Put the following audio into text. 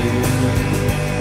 Jesus.